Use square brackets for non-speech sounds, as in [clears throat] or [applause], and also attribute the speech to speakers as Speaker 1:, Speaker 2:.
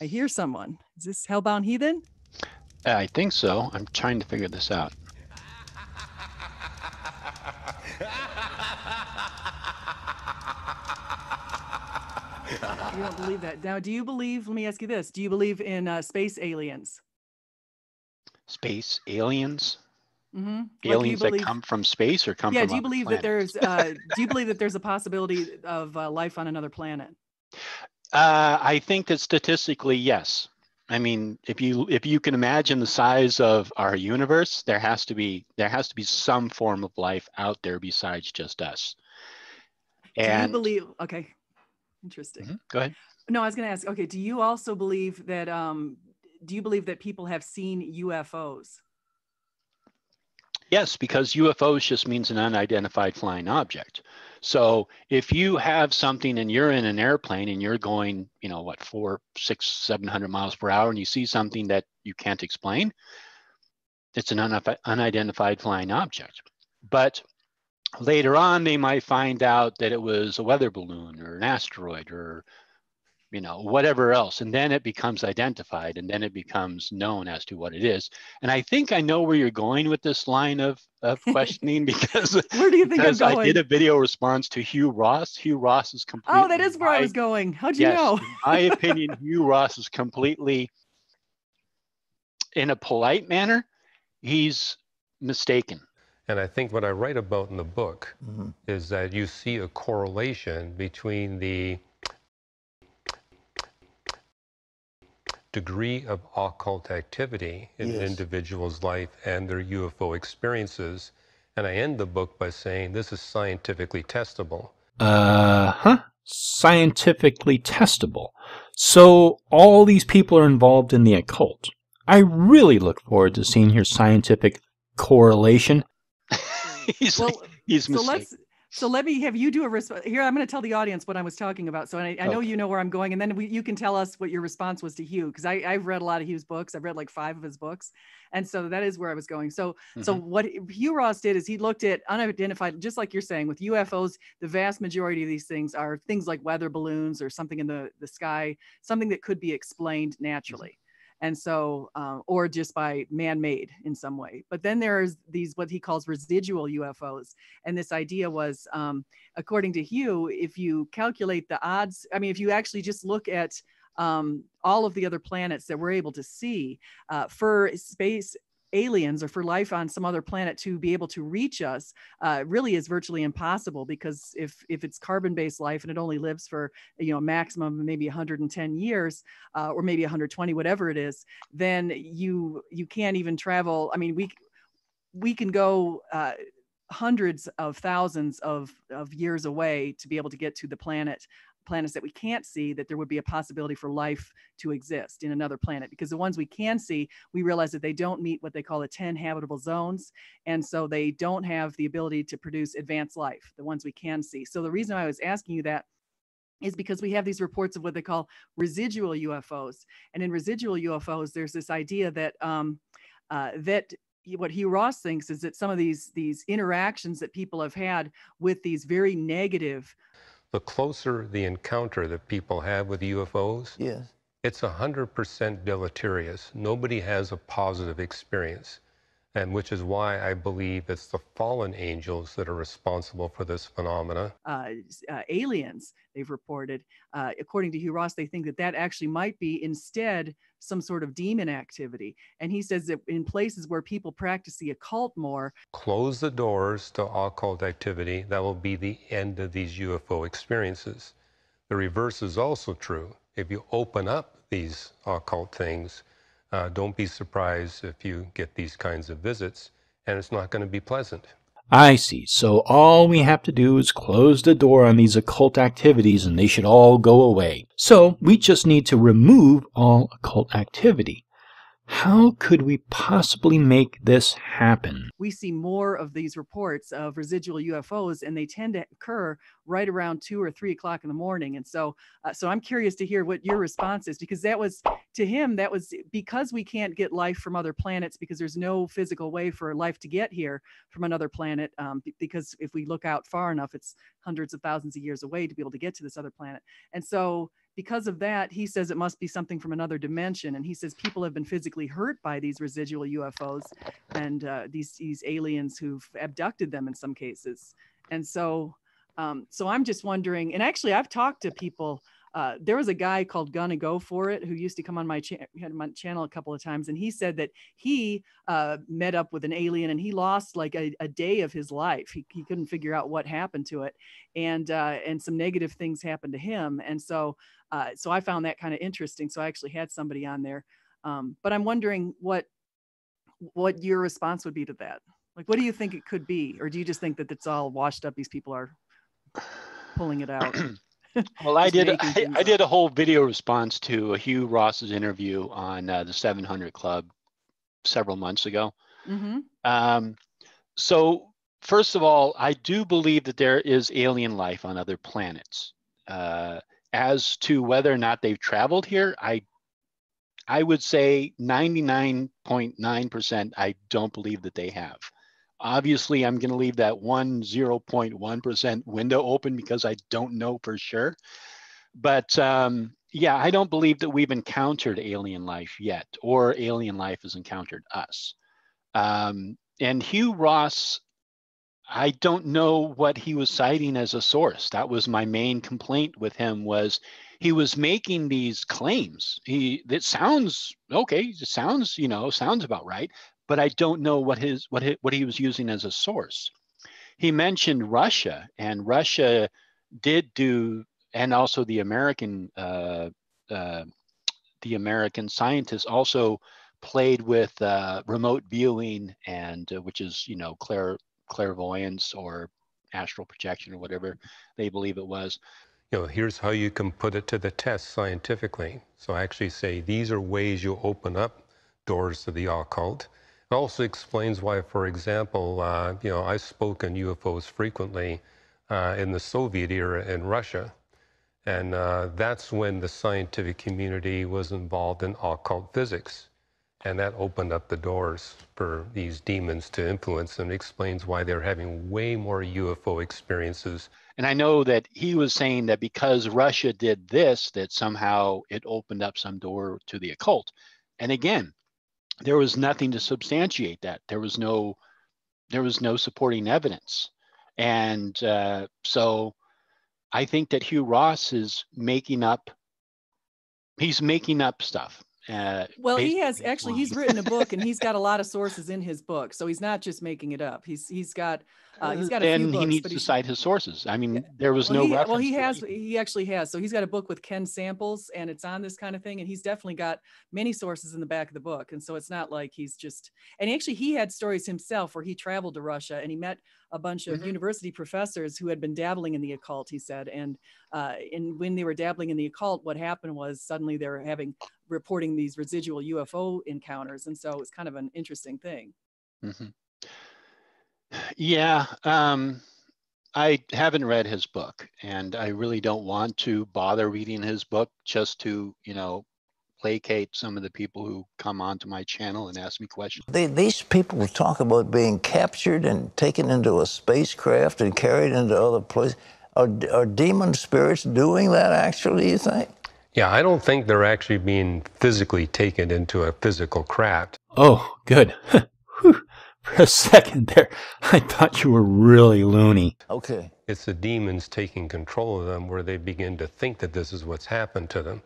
Speaker 1: I hear someone. Is this Hellbound Heathen?
Speaker 2: I think so. I'm trying to figure this out.
Speaker 1: You don't believe that. Now, do you believe, let me ask you this, do you believe in uh, space aliens?
Speaker 2: Space aliens?
Speaker 1: Mm-hmm.
Speaker 2: Aliens that come from space or come
Speaker 1: yeah,
Speaker 2: from
Speaker 1: do you believe that there's, uh, do you believe that there's a possibility of uh, life on another planet?
Speaker 2: Uh, I think that statistically, yes. I mean, if you if you can imagine the size of our universe, there has to be there has to be some form of life out there besides just us.
Speaker 1: do you believe, okay, interesting.
Speaker 2: Mhm, go ahead.
Speaker 1: No, I was going to ask, okay, do you also believe that, um, do you believe that people have seen UFOs?
Speaker 2: Yes, because UFOs just means an unidentified flying object. So if you have something and you're in an airplane and you're going, you know, what, four, six, seven hundred miles per hour, and you see something that you can't explain, it's an unidentified flying object. But later on, they might find out that it was a weather balloon or an asteroid or you know whatever else and then it becomes identified and then it becomes known as to what it is and i think i know where you're going with this line of, of [laughs] questioning because
Speaker 1: Where do you think I'm
Speaker 2: because i did a video response to hugh ross hugh ross is completely
Speaker 1: Oh, that is where I was going. How'd you
Speaker 2: yes,
Speaker 1: know?
Speaker 2: in my opinion hugh ross is completely in a polite manner he's mistaken
Speaker 3: And I think what I write about in the book
Speaker 4: Mhm.
Speaker 3: is that you see a correlation between the degree of occult activity in an individual's life and their UFO experiences. And I end the book by saying this is scientifically testable.
Speaker 5: Uh huh. Scientifically testable. So all these people are involved in the occult. I really look forward to seeing your scientific correlation.
Speaker 2: he's [laughs]
Speaker 1: Well,
Speaker 2: he's
Speaker 1: so
Speaker 2: mistaken
Speaker 1: let's so let me have you do a response here i'm going to tell the audience what i was talking about so i, I know
Speaker 2: Okay.
Speaker 1: you know where i'm going and then we, you can tell us what your response was to hugh because i've read a lot of hugh's books i've read like five of his books and so that is where i was going so so
Speaker 2: Mm-hmm.
Speaker 1: what hugh ross did is he looked at unidentified just like you're saying with ufos the vast majority of these things are things like weather balloons or something in the the sky something that could be explained naturally and so uh, or just by man-made in some way. But then there's these what he calls residual ufos and this idea was um, according to hugh if you calculate the odds i mean if you actually just look at um, all of the other planets that we're able to see uh, for space aliens or for life on some other planet to be able to reach us uh, really is virtually impossible because if if it's carbon based life and it only lives for you know a maximum of maybe 110 years uh, or maybe 120 whatever it is then you you can't even travel. I mean we we can go uh, hundreds of thousands of, of years away to be able to get to the planet planets that we can't see that there would be a possibility for life to exist in another planet because the ones we can see we realize that they don't meet what they call the 10 habitable zones and so they don't have the ability to produce advanced life the ones we can see. So the reason i was asking you that is because we have these reports of what they call residual UFOs, and in residual UFOs, there's this idea that um, uh, that what Hugh Ross thinks is that some of these these interactions that people have had with these very negative
Speaker 3: The closer the encounter that people have with UFOs,
Speaker 4: Yes.
Speaker 3: it's 100% deleterious. Nobody has a positive experience. And which is why I believe it's the fallen angels that are responsible for this phenomena.
Speaker 1: uh, uh, aliens they've reported. Uh, according to Hugh Ross, they think that that actually might be instead some sort of demon activity. And he says that in places where people practice the occult more,
Speaker 3: Close the doors to occult activity, that will be the end of these UFO experiences. The reverse is also true. If you open up these occult things, uh, don't be surprised if you get these kinds of visits, and it's not going to be pleasant.
Speaker 5: I see. So all we have to do is close the door on these occult activities and they should all go away. So we just need to remove all occult activity. How could we possibly make this happen?
Speaker 1: we see more of these reports of residual UFOs, and they tend to occur right around two or three o'clock in the morning. And so, uh, so I'm curious to hear what your response is because that was to him that was because we can't get life from other planets because there's no physical way for life to get here from another planet. Um, because if we look out far enough, it's hundreds of thousands of years away to be able to get to this other planet. And so, because of that, he says it must be something from another dimension. And he says people have been physically hurt by these residual UFOs and uh, these these aliens who've abducted them in some cases. And so, um, so I'm just wondering. And actually, I've talked to people uh, there was a guy called Gonna Go For It who used to come on my, cha- my channel a couple of times, and he said that he uh, met up with an alien and he lost like a, a day of his life. He, he couldn't figure out what happened to it, and uh, and some negative things happened to him. And so uh, so I found that kind of interesting. So I actually had somebody on there, um, but I'm wondering what what your response would be to that. Like, what do you think it could be, or do you just think that it's all washed up? These people are pulling it out. [clears throat] [laughs]
Speaker 2: well, I did. I, I, did a whole video response to a Hugh Ross's interview on uh, the 700 Club several months ago. Mm-hmm. Um, so, first of all, I do believe that there is alien life on other planets. Uh, as to whether or not they've traveled here, I I would say 99.9% I don't believe that they have. Obviously, I'm going to leave that one 0.1% window open because I don't know for sure. But um, yeah, I don't believe that we've encountered alien life yet, or alien life has encountered us. Um, and Hugh Ross, I don't know what he was citing as a source. That was my main complaint with him was he was making these claims. He that sounds okay, it sounds, you know, sounds about right, but I don't know what his what his, what he was using as a source. He mentioned Russia, and Russia did do, and also the American uh, uh, the American scientists also played with uh, remote viewing and uh, which is you know clair clairvoyance or astral projection or whatever they believe it was.
Speaker 3: You know here's how you can put it to the test scientifically. So i actually say these are ways you open up doors to the occult it also explains why, for example, uh, you know, I spoke on UFOs frequently uh, in the Soviet era in Russia. And uh, that's when the scientific community was involved in occult physics. And that opened up the doors for these demons to influence and explains why they're having way more UFO experiences.
Speaker 2: And I know that he was saying that because Russia did this, that somehow it opened up some door to the occult. And again, there was nothing to substantiate that. There was no there was no supporting evidence, and uh, so I think that Hugh Ross is making up. He's making up stuff.
Speaker 1: Uh, well, he has actually he's written a book and [laughs] he's got a lot of sources in his book, so he's not just making it up. He's he's got uh, he's got a
Speaker 2: and
Speaker 1: few books,
Speaker 2: he needs to cite his sources. I mean, there was well,
Speaker 1: no.
Speaker 2: He,
Speaker 1: well, he has. He actually has. So he's got a book with Ken Samples, and it's on this kind of thing. And he's definitely got many sources in the back of the book. And so it's not like he's just. And actually, he had stories himself where he traveled to Russia and he met a bunch of mm-hmm. university professors who had been dabbling in the occult. He said, and uh, and when they were dabbling in the occult, what happened was suddenly they were having reporting these residual UFO encounters, and so it's kind of an interesting thing.
Speaker 2: Mm-hmm. Yeah, um, I haven't read his book, and I really don't want to bother reading his book just to, you know, placate some of the people who come onto my channel and ask me questions.
Speaker 4: They, these people talk about being captured and taken into a spacecraft and carried into other places. Are, are demon spirits doing that actually, you think?
Speaker 3: Yeah, I don't think they're actually being physically taken into a physical craft.
Speaker 5: Oh, good. [laughs] For a second there, [laughs] I thought you were really loony.
Speaker 4: Okay.
Speaker 3: It's the demons taking control of them where they begin to think that this is what's happened to them.